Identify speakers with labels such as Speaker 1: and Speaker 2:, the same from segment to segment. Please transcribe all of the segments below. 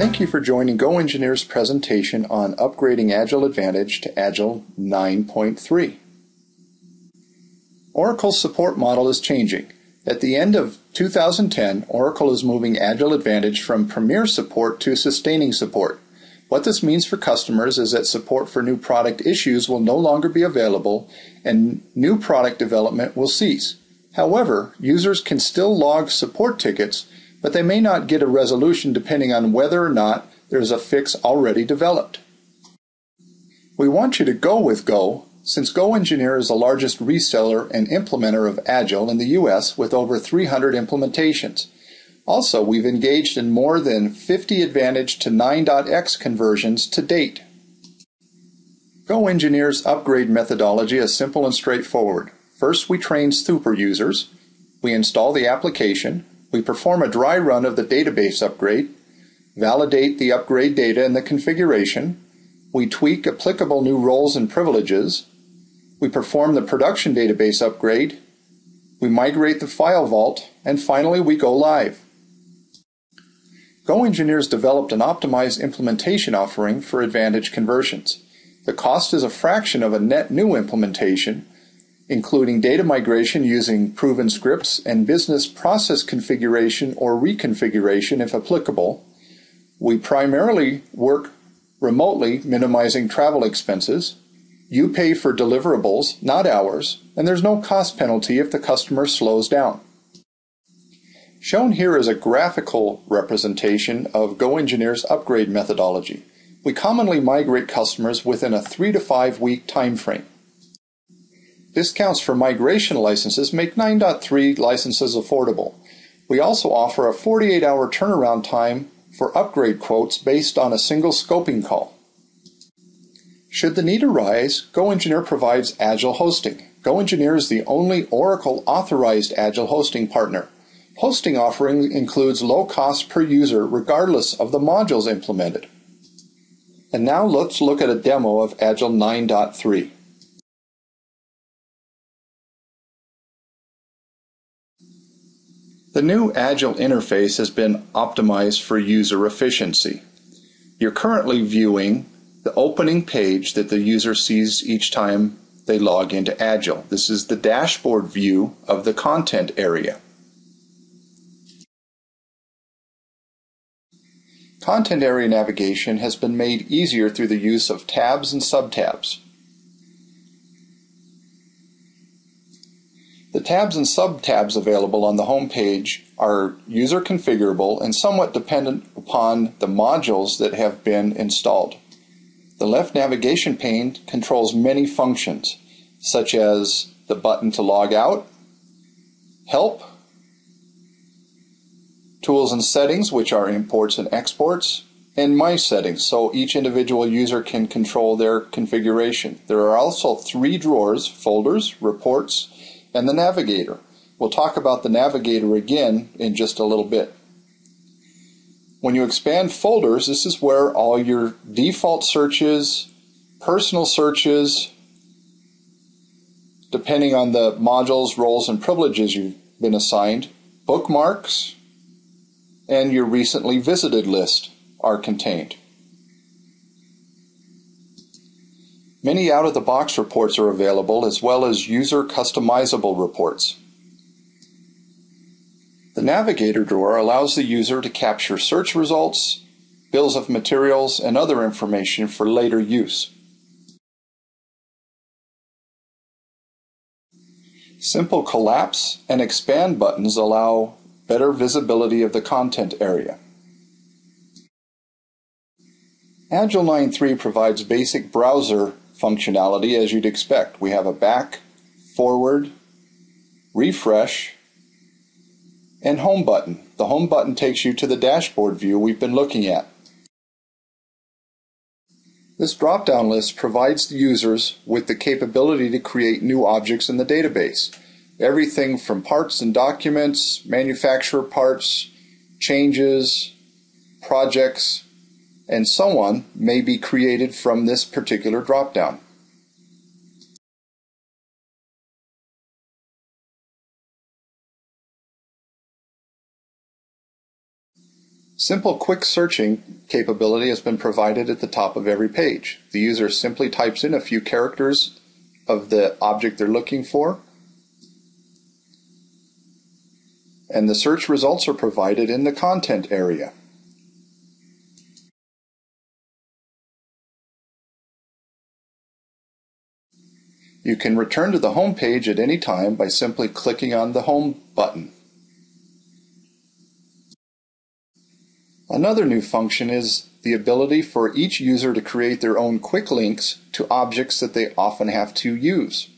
Speaker 1: Thank you for joining GoEngineers presentation on upgrading Agile Advantage to Agile 9.3. Oracle's support model is changing. At the end of 2010, Oracle is moving Agile Advantage from premier support to sustaining support. What this means for customers is that support for new product issues will no longer be available and new product development will cease. However, users can still log support tickets, but they may not get a resolution depending on whether or not there's a fix already developed. We want you to go with Go since GoEngineer is the largest reseller and implementer of Agile in the US with over 300 implementations. Also, we've engaged in more than 50 Advantage to 9.x conversions to date. GoEngineer's upgrade methodology is simple and straightforward. First, we train super users. We install the application. We perform a dry run of the database upgrade, validate the upgrade data and the configuration. We tweak applicable new roles and privileges. We perform the production database upgrade. We migrate the file vault. And finally, we go live. GoEngineers developed an optimized implementation offering for Advantage conversions. The cost is a fraction of a net new implementation, including data migration using proven scripts and business process configuration or reconfiguration if applicable. We primarily work remotely, minimizing travel expenses. You pay for deliverables, not hours, and there's no cost penalty if the customer slows down. Shown here is a graphical representation of GoEngineer's upgrade methodology. We commonly migrate customers within a three to five week time frame. Discounts for migration licenses make 9.3 licenses affordable. We also offer a 48 hour turnaround time for upgrade quotes based on a single scoping call. Should the need arise, GoEngineer provides Agile hosting. GoEngineer is the only Oracle authorized Agile hosting partner. Hosting offering includes low cost per user regardless of the modules implemented. And now let's look at a demo of Agile 9.3. The new Agile interface has been optimized for user efficiency. You're currently viewing the opening page that the user sees each time they log into Agile. This is the dashboard view of the content area. Content area navigation has been made easier through the use of tabs and subtabs. The tabs and subtabs available on the home page are user configurable and somewhat dependent upon the modules that have been installed. The left navigation pane controls many functions, such as the button to log out, help, tools and settings, which are imports and exports, and my settings, so each individual user can control their configuration. There are also three drawers, folders, reports, and the navigator. We'll talk about the navigator again in just a little bit. When you expand folders, this is where all your default searches, personal searches, depending on the modules, roles, and privileges you've been assigned, bookmarks, and your recently visited list are contained. Many out of the box reports are available as well as user customizable reports. The Navigator drawer allows the user to capture search results, bills of materials, and other information for later use. Simple collapse and expand buttons allow better visibility of the content area. Agile 9.3 provides basic browser functionality as you'd expect. We have a back, forward, refresh, and home button. The home button takes you to the dashboard view we've been looking at. This drop-down list provides the users with the capability to create new objects in the database everything from parts and documents, manufacturer parts, changes, projects, and so on may be created from this particular dropdown. Simple quick searching capability has been provided at the top of every page. The user simply types in a few characters of the object they're looking for, and the search results are provided in the content area. You can return to the home page at any time by simply clicking on the Home button. Another new function is the ability for each user to create their own quick links to objects that they often have to use.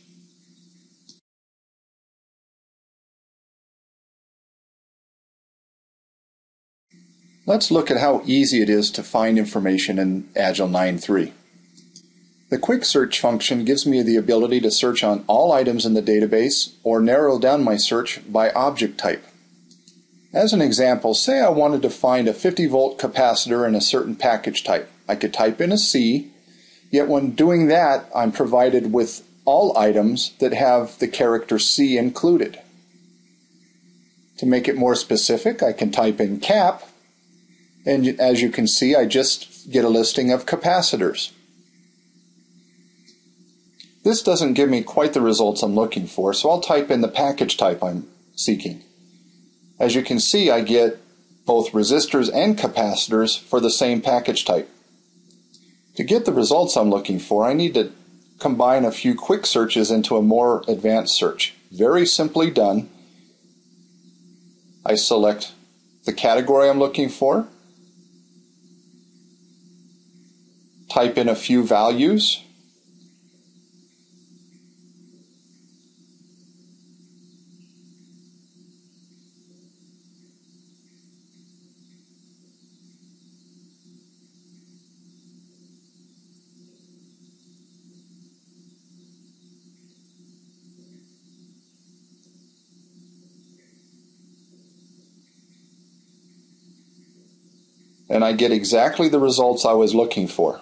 Speaker 1: Let's look at how easy it is to find information in Agile 9.3. The quick search function gives me the ability to search on all items in the database or narrow down my search by object type. As an example, say I wanted to find a 50 volt capacitor in a certain package type. I could type in a C, yet when doing that, I'm provided with all items that have the character C included. To make it more specific, I can type in cap, and as you can see, I just get a listing of capacitors. This doesn't give me quite the results I'm looking for, so I'll type in the package type I'm seeking. As you can see, I get both resistors and capacitors for the same package type. To get the results I'm looking for, I need to combine a few quick searches into a more advanced search. Very simply done. I select the category I'm looking for, type in a few values, and I get exactly the results I was looking for.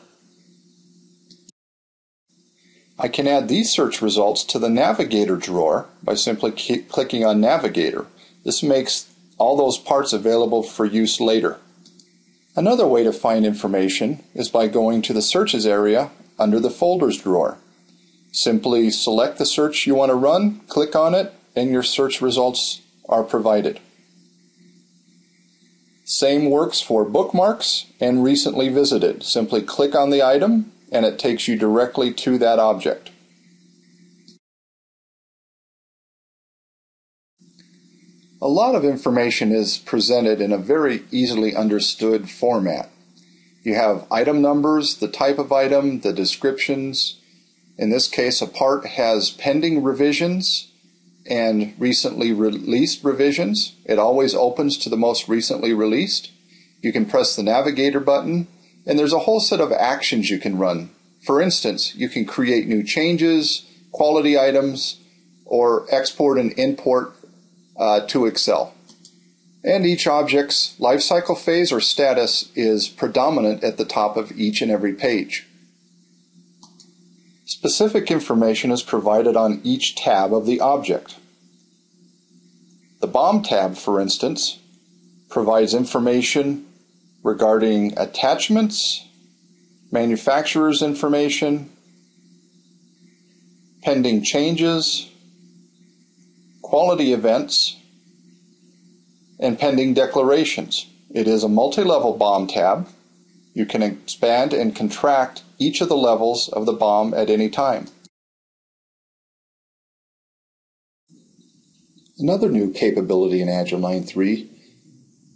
Speaker 1: I can add these search results to the Navigator drawer by simply clicking on Navigator. This makes all those parts available for use later. Another way to find information is by going to the Searches area under the Folders drawer. Simply select the search you want to run, click on it, and your search results are provided. Same works for bookmarks and recently visited. Simply click on the item and it takes you directly to that object. A lot of information is presented in a very easily understood format. You have item numbers, the type of item, the descriptions. In this case, a part has pending revisions and recently released revisions. It always opens to the most recently released. You can press the navigator button, and there's a whole set of actions you can run. For instance, you can create new changes, quality items, or export and import uh, to Excel. And each object's lifecycle phase or status is predominant at the top of each and every page. Specific information is provided on each tab of the object. The BOM tab, for instance, provides information regarding attachments, manufacturer's information, pending changes, quality events, and pending declarations. It is a multi-level BOM tab. You can expand and contract each of the levels of the BOM at any time. Another new capability in Agile 9.3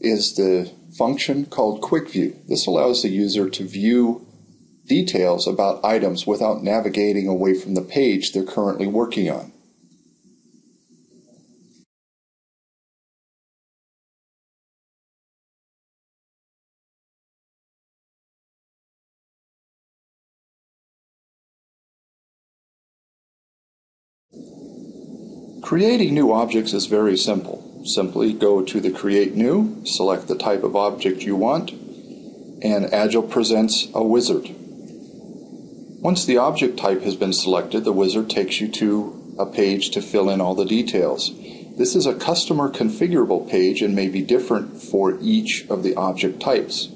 Speaker 1: is the function called Quick View. This allows the user to view details about items without navigating away from the page they're currently working on. Creating new objects is very simple. Simply go to the Create New, select the type of object you want, and Agile presents a wizard. Once the object type has been selected, the wizard takes you to a page to fill in all the details. This is a customer configurable page and may be different for each of the object types.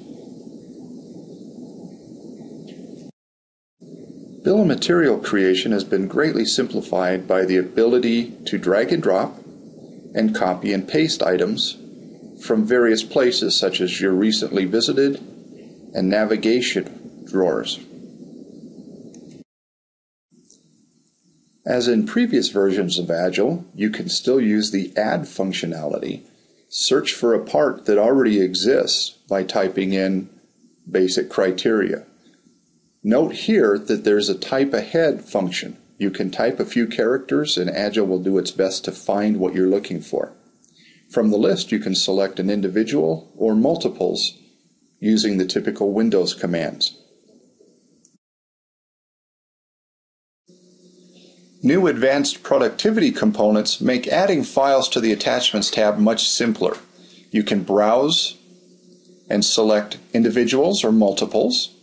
Speaker 1: Bill of material creation has been greatly simplified by the ability to drag and drop and copy and paste items from various places such as your recently visited and navigation drawers. As in previous versions of Agile, you can still use the add functionality. Search for a part that already exists by typing in basic criteria. Note here that there's a type ahead function. You can type a few characters and Agile will do its best to find what you're looking for. From the list, you can select an individual or multiples using the typical Windows commands. New advanced productivity components make adding files to the Attachments tab much simpler. You can browse and select individuals or multiples.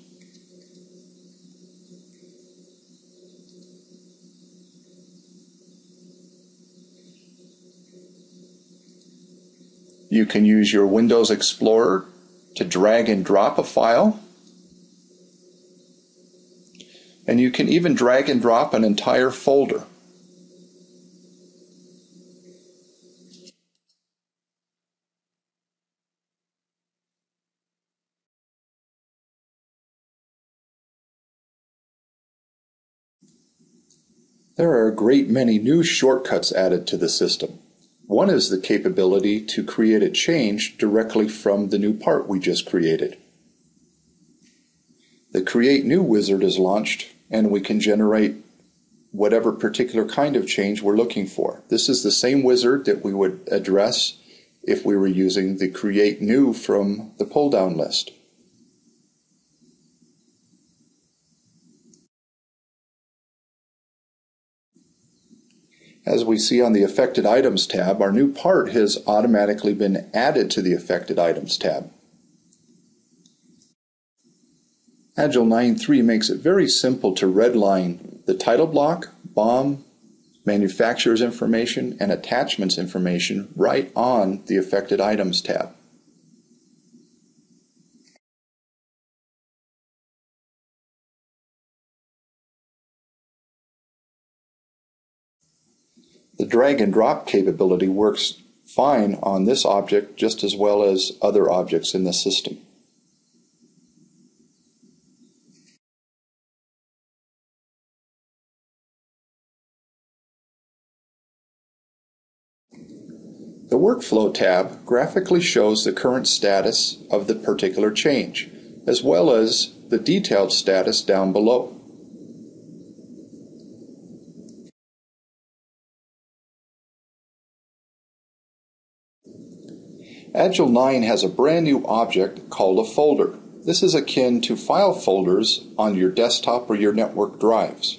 Speaker 1: You can use your Windows Explorer to drag and drop a file. And you can even drag and drop an entire folder. There are a great many new shortcuts added to the system. One is the capability to create a change directly from the new part we just created. The Create New wizard is launched and we can generate whatever particular kind of change we're looking for. This is the same wizard that we would address if we were using the Create New from the pull-down list. As we see on the Affected Items tab, our new part has automatically been added to the Affected Items tab. Agile 9.3 makes it very simple to redline the title block, BOM, manufacturer's information, and attachments information right on the Affected Items tab. The drag and drop capability works fine on this object just as well as other objects in the system. The Workflow tab graphically shows the current status of the particular change, as well as the detailed status down below. Agile 9 has a brand new object called a folder. This is akin to file folders on your desktop or your network drives.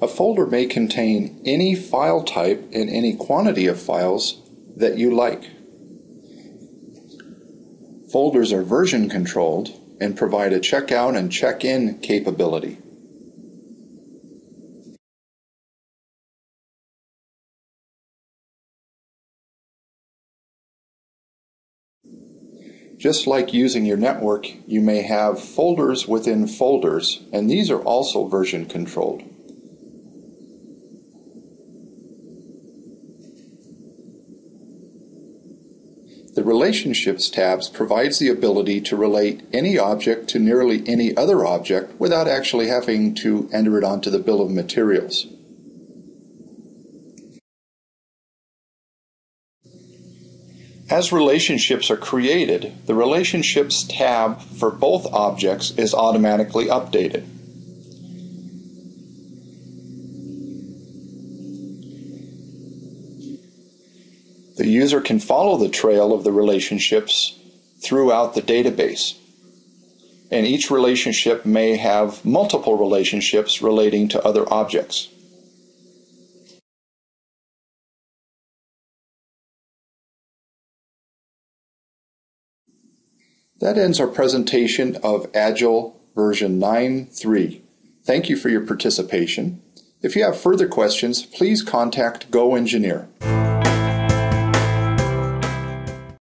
Speaker 1: A folder may contain any file type and any quantity of files that you like. Folders are version controlled and provide a checkout and check-in capability. Just like using your network, you may have folders within folders, and these are also version controlled. The Relationships tabs provides the ability to relate any object to nearly any other object without actually having to enter it onto the bill of materials. As relationships are created, the Relationships tab for both objects is automatically updated. The user can follow the trail of the relationships throughout the database. And each relationship may have multiple relationships relating to other objects. That ends our presentation of Agile version 9.3. Thank you for your participation. If you have further questions, please contact GoEngineer.